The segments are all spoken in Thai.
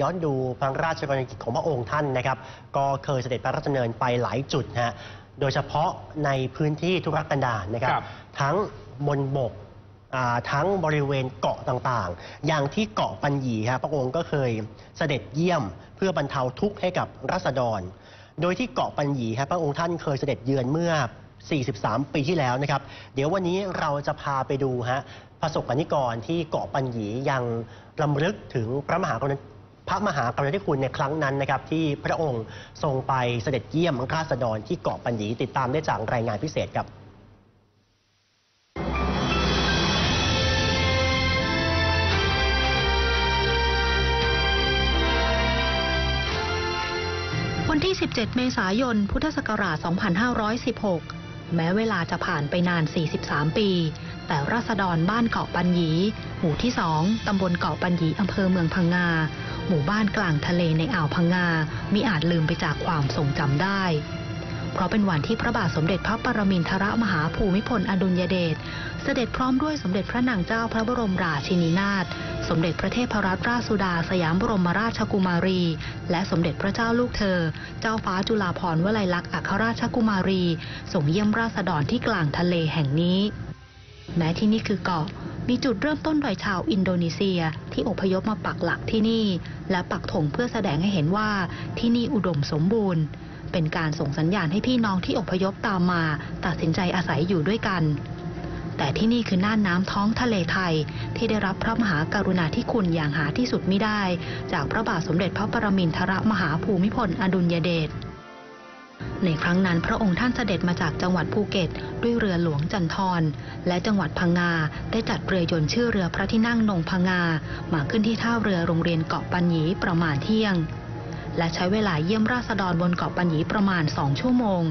ย้อนดูพระราชกรณียกิจของพระองค์ท่านนะครับ ก็เคยเสด็จพระราชดำเนินไปหลายจุดนะฮะโดยเฉพาะในพื้นที่ทุรกันดารนะครับ ครับ ทั้งบนบกอ่าทั้งบริเวณเกาะต่างๆ อย่างที่เกาะปัญญีครับพระองค์ก็เคยเสด็จเยี่ยมเพื่อบรรเทาทุกข์ให้กับรัษฎร โดยที่เกาะปัญญีครับพระองค์ท่านเคยเสด็จเยือนเมื่อ 43 ปีที่แล้วนะครับ เดี๋ยววันนี้เราจะพาไปดูฮะประสบกนิกรที่เกาะปัญญียังรำลึกถึงพระมหากรุณา พระมหากรุณาธิคุณในครั้งนั้นนะครับที่พระองค์ทรงไปเสด็จเยี่ยมราษฎรที่เกาะปัญญีติดตามได้จากรายงานพิเศษครับวันที่ 17 เมษายน พุทธศักราช 2516 แม้เวลาจะผ่านไปนาน 43 ปี แต่ราษฎรบ้านเกาะปัญญี หมู่ที่ 2 ตำบลเกาะปัญญี อำเภอเมืองพังงา หมู่บ้านกลางทะเลในอ่าวพังงามิอาจลืมไปจากความทรงจำได้ เพราะเป็นวันที่พระบาทสมเด็จพระปรมินทรมหาภูมิพลอดุลยเดชเสด็จพร้อมด้วยสมเด็จพระนางเจ้าพระบรมราชินีนาถสมเด็จพระเทพรัตนราชสุดาสยามบรมราชกุมารี และสมเด็จพระเจ้าลูกเธอ เจ้าฟ้าจุฬาภรณ์วลัยลักษณ์อัครราชกุมารีส่งเยี่ยมราษฎรที่กลางทะเลแห่งนี้ แม้ที่นี่คือเกาะ มีจุดเริ่มต้นโดยชาวอินโดนีเซียที่อพยพมาปักหลักที่นี่ และปักธงเพื่อแสดงให้เห็นว่าที่นี่อุดมสมบูรณ์ เป็นการส่งสัญญาณให้พี่น้องที่อพยพตามมา ตัดสินใจอาศัยอยู่ด้วยกัน แต่ที่นี่คือน่านน้ำท้องทะเลไทย ที่ได้รับพระมหากรุณาธิคุณอย่างหาที่สุดไม่ได้ จากพระบาทสมเด็จพระปรมินทรมหาภูมิพลอดุลยเดช ในครั้งนั้นพระองค์ท่านเสด็จมาจากจังหวัดภูเก็ต ด้วยเรือหลวงจันทรและจังหวัดพังงาได้จัดเรือยนต์ชื่อเรือพระที่นั่งนงพังงามาขึ้นที่ท่าเรือโรงเรียนเกาะปัญญีประมาณเที่ยง และใช้เวลาเยี่ยมราษฎรบนเกาะปัญญีประมาณสองชั่วโมง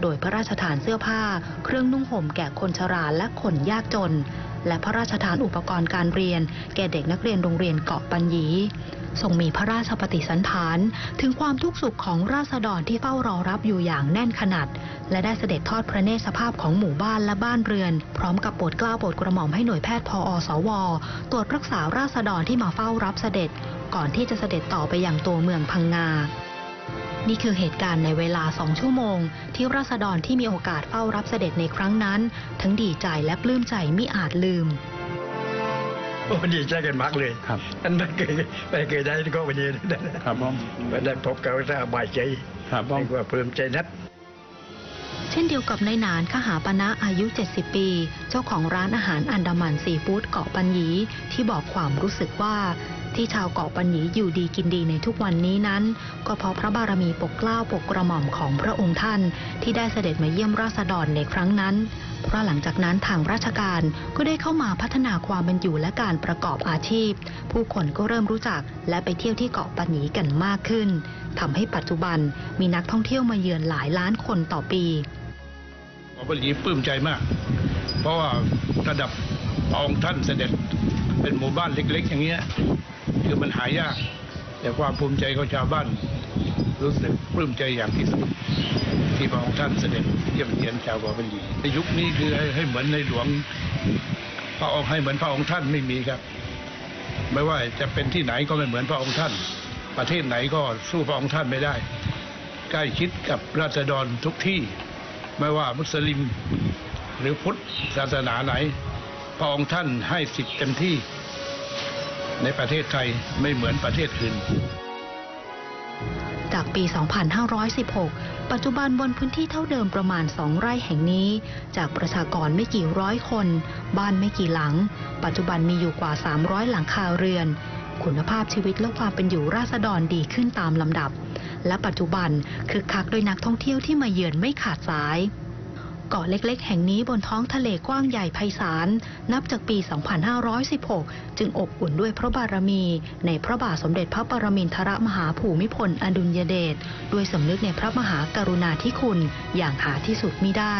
โดยพระราชทานเสื้อผ้า เครื่องนุ่งห่มแก่คนชราและคนยากจน และพระราชทานอุปกรณ์การเรียน แก่เด็กนักเรียนโรงเรียนเกาะปัญญี ทรงมีพระราชปฏิสันฐาน ถึงความทุกข์สุขของราษฎรที่เฝ้ารอรับอยู่อย่างแน่นขนาด และได้เสด็จทอดพระเนตรสภาพของหมู่บ้านและบ้านเรือน พร้อมกับโปรดเกล้าโปรดกระหม่อมให้หน่วยแพทย์พออสว ตรวจรักษาราษฎรที่มาเฝ้ารับเสด็จ ก่อนที่จะเสด็จต่อไปยังตัวเมืองพังงานี่คือเหตุการณ์ในเวลาสองชั่วโมง ที่ราษฎรที่มีโอกาสเฝ้ารับเสด็จในครั้งนั้น ทั้งดีใจและปลื้มใจมิอาจลืม โอ้ดีใจกันมากเลยครับอันไม่เคยไม่เคยได้ก็วันนี้นะครับผมได้พบเขาสบายใจครับผมเรียกว่าเพิ่มใจนัดเช่นเดียวกับนายหนานขหาปณะอายุ 70 ปี เจ้าของร้านอาหารอันดามันซีฟู้ดเกาะปัญญีที่บอกความรู้สึกว่า ที่ชาวเกาะปัญญีอยู่ดีกินดีในทุกวันนี้นั้น ก็เพราะพระบารมีปกเกล้าปกกระหม่อมของพระองค์ท่านที่ได้เสด็จมาเยี่ยมราษฎรในครั้งนั้น เพราะหลังจากนั้นทางราชการก็ได้เข้ามาพัฒนาความเป็นอยู่และการประกอบอาชีพ ผู้คนก็เริ่มรู้จักและไปเที่ยวที่เกาะปัญญีกันมากขึ้นทำให้ปัจจุบันมีนักท่องเที่ยวมาเยือนหลายล้านคนต่อปีผมก็ยีปลื้มใจมาก เพราะว่าระดับพระองค์ท่านเสด็จเป็นหมู่บ้านเล็ก ๆ อย่างเงี้ยคือมันหายาก แต่ความภูมิใจของชาวบ้านรู้สึกปลื้มใจอย่างที่สุดที่พระองค์ท่านเสด็จเยี่ยมเยียนชาวเกาบันดีในยุคนี้คือให้ให้เหมือนในหลวงพระองค์ให้เหมือนพระองค์ท่านไม่มีครับ ไม่ว่าจะเป็นที่ไหนก็ไม่เหมือนพระองค์ท่าน ประเทศไหนก็สู้พระองค์ท่านไม่ได้ ใกล้ชิดกับราษฎรทุกที่ ไม่ว่ามุสลิม หรือพุทธศาสนาไหนพระองค์ท่านให้สิทธิ์เต็มที่ ในประเทศไทยไม่เหมือนประเทศอื่นจากปี 2516 ปัจจุบันบนพื้นที่เท่าเดิมประมาณ 2 ไร่แห่งนี้ จากประชากรไม่กี่ร้อยคน บ้านไม่กี่หลัง ปัจจุบันมีอยู่กว่า 300 หลังคาเรือน คุณภาพชีวิตและความเป็นอยู่ราษฎรดีขึ้นตามลำดับ และปัจจุบันคึกคักโดยนักท่องเที่ยวที่มาเยือนไม่ขาดสาย เกาะเล็กๆ แห่งนี้บนท้องทะเลกว้างใหญ่ไพศาล นับจากปี 2516 จึงอบอุ่นด้วยพระบารมี ในพระบาทสมเด็จพระปรมินทรมหาภูมิพลอดุลยเดชด้วยสำนึกในพระมหากรุณาธิคุณอย่างหาที่สุดมิได้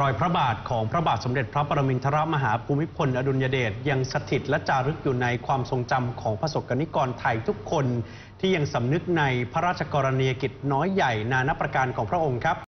รอยพระบาทของพระบาทสมเด็จพระปรมินทรมหาภูมิพล อดุลยเดชยังสถิตและจารึกอยู่ในความทรงจำของประสบกนิกรไทยทุกคน ที่ยังสำนึกในพระราชกรณียกิจน้อยใหญ่นานาประการของพระองค์ครับ